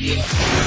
Yeah.